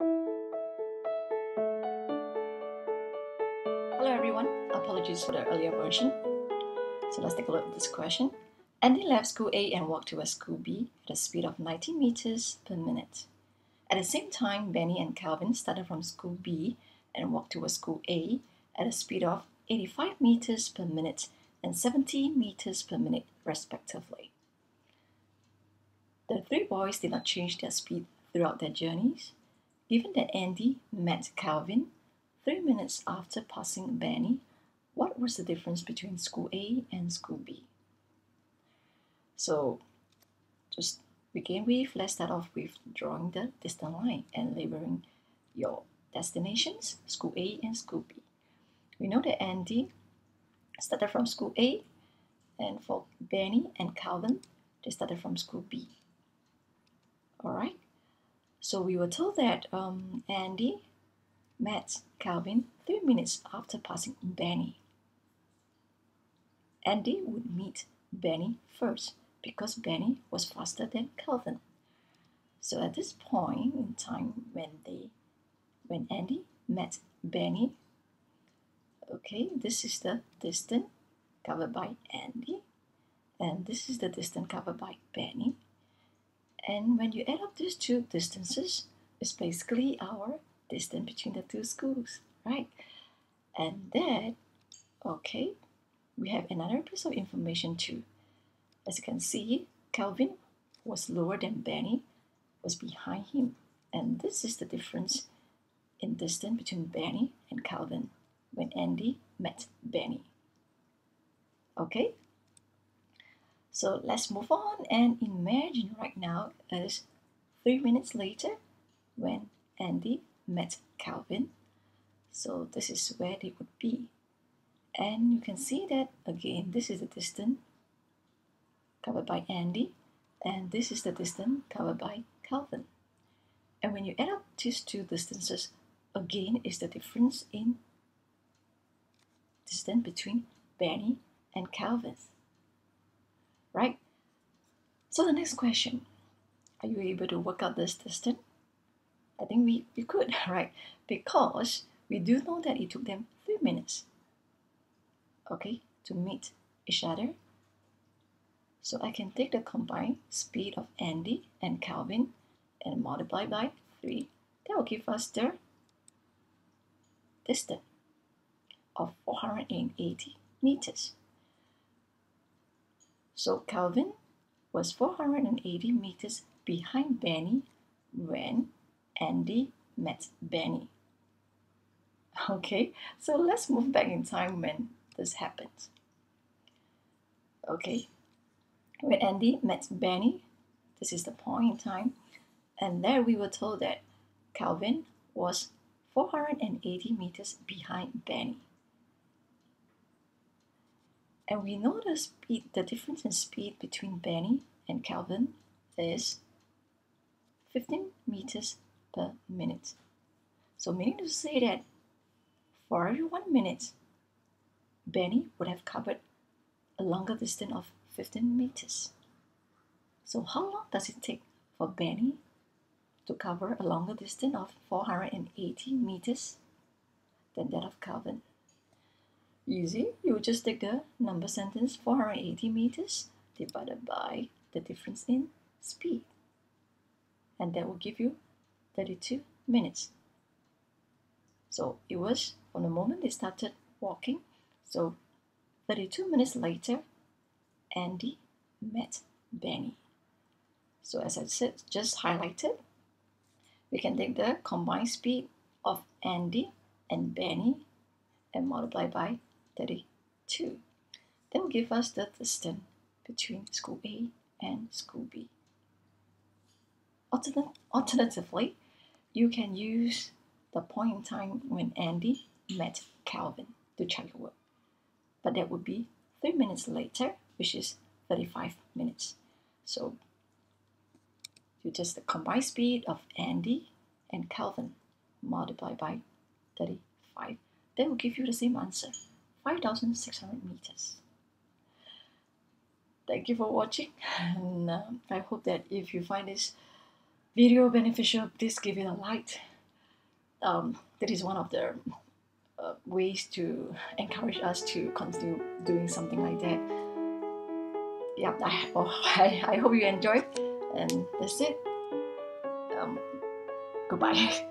Hello everyone, apologies for the earlier version. So let's take a look at this question. Andy left school A and walked towards school B at a speed of 90 meters per minute. At the same time, Benny and Calvin started from school B and walked towards school A at a speed of 85 meters per minute and 70 meters per minute, respectively. The three boys did not change their speed throughout their journeys. Given that Andy met Calvin three minutes after passing Benny, what was the difference between school A and school B? So, just begin with, let's start off with drawing the distance line and labeling your destinations, school A and school B. We know that Andy started from school A, and for Benny and Calvin, they started from school B. All right. So we were told that um, Andy met Calvin three minutes after passing Benny. Andy would meet Benny first because Benny was faster than Calvin. So at this point in time when they when Andy met Benny, okay, this is the distance covered by Andy, and this is the distance covered by Benny. And when you add up these two distances, it's basically our distance between the two schools, right? And then, okay, we have another piece of information too. As you can see, Calvin was lower than Benny, was behind him. And this is the difference in distance between Benny and Calvin when Andy met Benny. Okay? So let's move on and imagine right now as three minutes later when Andy met Calvin. So this is where they would be. And you can see that again, this is the distance covered by Andy, and this is the distance covered by Calvin. And when you add up these two distances, again is the difference in distance between Benny and Calvin. Right? So the next question, are you able to work out this distance? I think we, we could, right? Because we do know that it took them three minutes, okay, to meet each other. So I can take the combined speed of Andy and Calvin and multiply by 3. That will give us the distance of 480 meters. So Calvin was 480 meters behind Benny when Andy met Benny. Okay, so let's move back in time when this happened. Okay, when Andy met Benny, this is the point in time, and there we were told that Calvin was 480 meters behind Benny. And we know the speed, the difference in speed between Benny and Calvin is 15 meters per minute. So meaning to say that for every one minute, Benny would have covered a longer distance of 15 meters. So how long does it take for Benny to cover a longer distance of 480 meters than that of Calvin? Easy, you just take the number sentence 480 meters divided by the difference in speed. And that will give you 32 minutes. So it was from the moment they started walking. So 32 minutes later, Andy met Benny. So as I said, just highlighted, we can take the combined speed of Andy and Benny and multiply by 32. That will give us the distance between school A and school B. Altern alternatively, you can use the point in time when Andy met Calvin to check your work. But that would be three minutes later, which is 35 minutes. So you just the combined speed of Andy and Calvin multiply by 35. That will give you the same answer. 5,600 meters. Thank you for watching and uh, I hope that if you find this video beneficial, please give it a like um, that is one of the uh, ways to encourage us to continue doing something like that. Yeah, I, oh, I, I hope you enjoyed, and that's it. Um, goodbye.